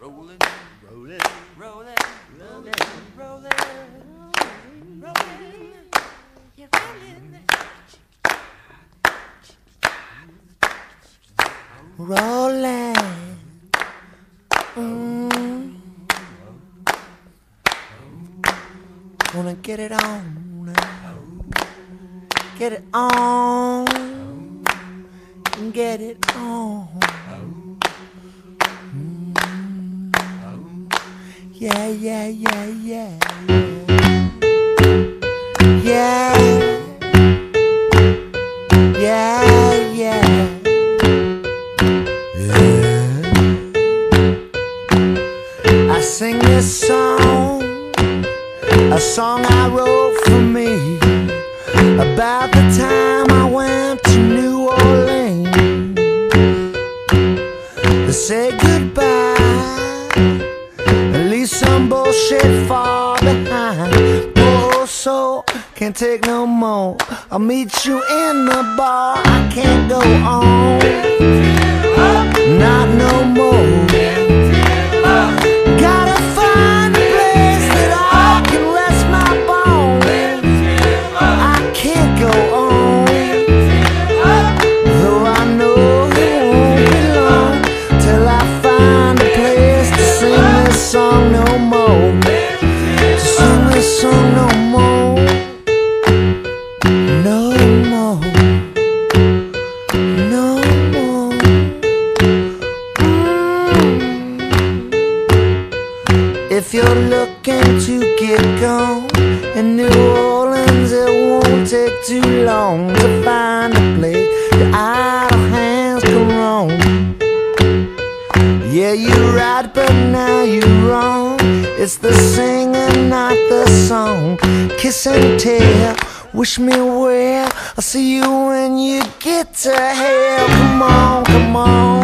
Rolling, rolling, rolling, rolling, rolling, rolling. You're rolling. rolling. Mm. Wanna get it on, get it on, get it on. Yeah, yeah, yeah, yeah, yeah, yeah, yeah. I sing this song, a song I wrote for me, about the time Mm. far behind. Oh, Poor soul can't take no more. I'll meet you in the bar. I can't go on, If you're looking to get gone in New Orleans, it won't take too long to find a place your idle hands can roam. Yeah, you're right, but now you're wrong. It's the singing, not the song. Kiss and tell, wish me well. I'll see you when you get to hell. Come on, come on.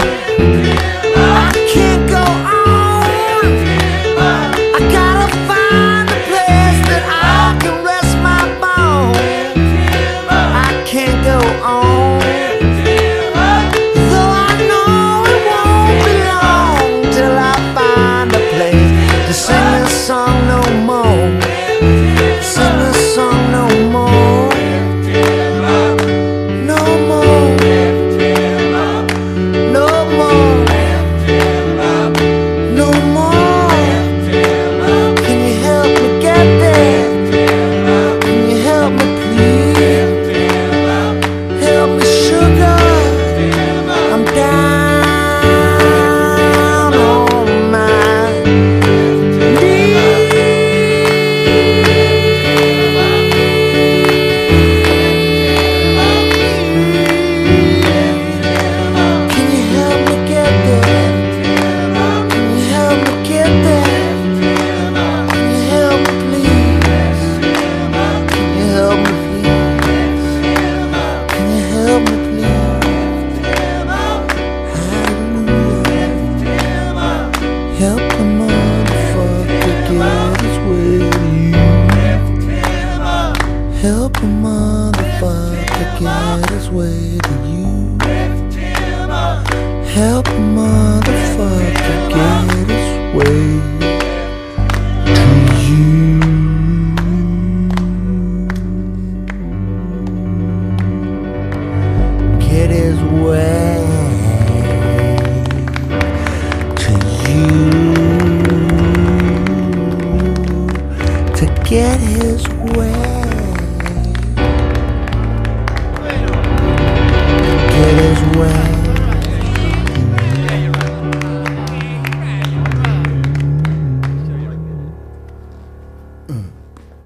Way to you. Help the motherfucker get his way to you. Get his way to you. To get his way.